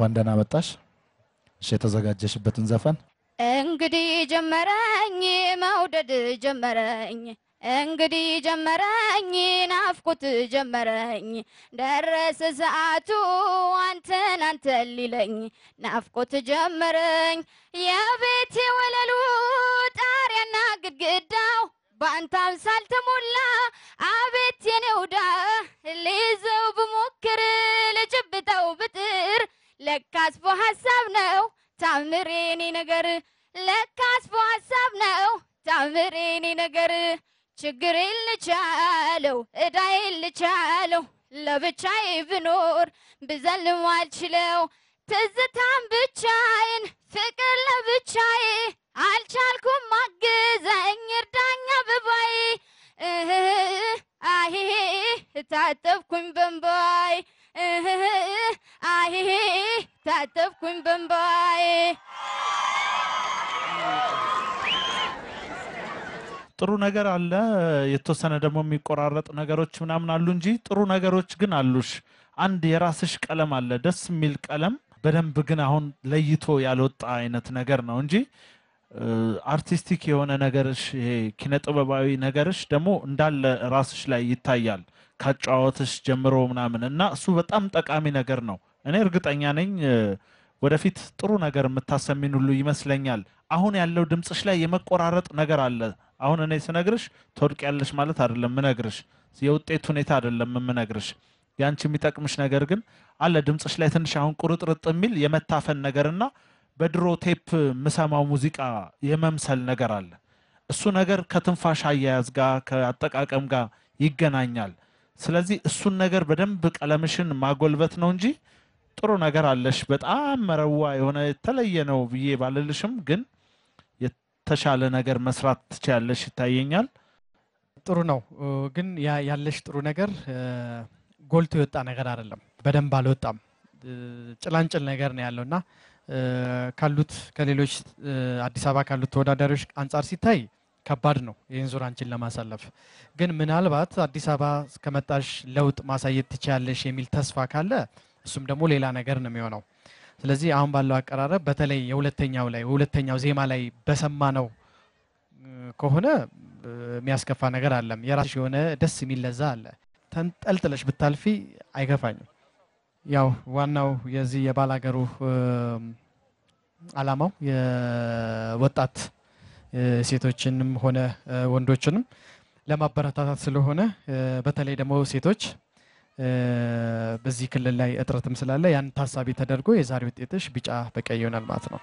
እንኳን ደህና መጣሽ። እሺ የተዘጋጀሽበትን ዘፈን? እንግዲህ ጀመረኝ መውደድ ጀመረኝ። እንግዲህ ጀመረኝ ናፍቆት ጀመረኝ። ደረሰ ሰዓቱ አንተን አንተን ሊለኝ። ናፍቆት ጀመረኝ። የቤቴ ወለሉ ጣሪያና ግድግዳው በአንተ አምሳል ተሞላ። አቤት የኔው ዳ ልይዘው ብሞክር ልጭብጠው ለካስ ሀሳብ ነው። ታምሬኔ ነገር ለካስ ሀሳብ ነው። ታምሬኔ ነገር ችግሬን ልቻለው እዳዬን ልቻለው ለብቻዬ ብኖር ብዘልም አልችለው ትዝታም ብቻዬን ፍቅር ለብቻዬ አልቻልኩም ማግዘኝ እርዳኛ እህ አሄ ታጠብኩኝ በንባይ አሄ ታጠብኩኝ በንባይ ጥሩ ነገር አለ፣ የተወሰነ ደግሞ የሚቆራረጥ ነገሮች ምናምን አሉ እንጂ ጥሩ ነገሮች ግን አሉሽ። አንድ የራስሽ ቀለም አለ፣ ደስ የሚል ቀለም በደንብ ግን አሁን ለይቶ ያልወጣ አይነት ነገር ነው እንጂ አርቲስቲክ የሆነ ነገርሽ ይሄ ኪነ ነገርሽ ደግሞ እንዳለ ራስሽ ላይ ይታያል ካጫወትሽ ጀምሮ ምናምን እና እሱ በጣም ጠቃሚ ነገር ነው። እኔ እርግጠኛ ነኝ ወደፊት ጥሩ ነገር የምታሰሚን ሁሉ ይመስለኛል። አሁን ያለው ድምፅሽ ላይ የመቆራረጥ ነገር አለ። አሁን እኔ ስነግርሽ ትወድቂያለሽ ማለት አይደለም ምነግርሽ፣ የውጤት ሁኔታ አይደለም የምነግርሽ። ያንቺ የሚጠቅምሽ ነገር ግን አለ ድምፅሽ ላይ ትንሽ አሁን ቁርጥርጥ የሚል የመታፈን ነገርና በድሮ ቴፕ ምሰማው ሙዚቃ የመምሰል ነገር አለ። እሱ ነገር ከትንፋሽ አያያዝ ጋር ከአጠቃቀም ጋር ይገናኛል። ስለዚህ እሱን ነገር በደንብ ቀለምሽን ማጎልበት ነው እንጂ ጥሩ ነገር አለሽ። በጣም መረዋ የሆነ የተለየ ነው ብዬ ባልልሽም ግን የተሻለ ነገር መስራት ትችያለሽ ይታየኛል። ጥሩ ነው ግን ያለሽ ጥሩ ነገር ጎልቶ የወጣ ነገር አይደለም። በደንብ አልወጣም። ጭላንጭል ነገር ነው ያለው እና ካሉት ከሌሎች አዲስ አበባ ካሉት ተወዳዳሪዎች አንጻር ሲታይ ከባድ ነው ይህን ዙር አንቺን ለማሳለፍ። ግን ምናልባት አዲስ አበባ ከመጣሽ ለውጥ ማሳየት ትችያለሽ የሚል ተስፋ ካለ እሱም ደግሞ ሌላ ነገር ነው የሚሆነው። ስለዚህ አሁን ባለው አቀራረብ በተለይ የሁለተኛው ላይ ሁለተኛው ዜማ ላይ በሰማ ነው ከሆነ የሚያስከፋ ነገር አለም። የራስሽ የሆነ ደስ የሚል ለዛ አለ። ተንጠልጥለሽ ብታልፊ አይከፋኝም። ያው ዋናው የዚህ የባላገሩ አላማው የወጣት ሴቶችንም ሆነ ወንዶችንም ለማበረታታት ስለሆነ በተለይ ደግሞ ሴቶች በዚህ ክልል ላይ እጥረትም ስላለ ያን ታሳቢ ተደርጎ የዛሬ ውጤትሽ ቢጫ በቀይ ይሆናል ማለት ነው።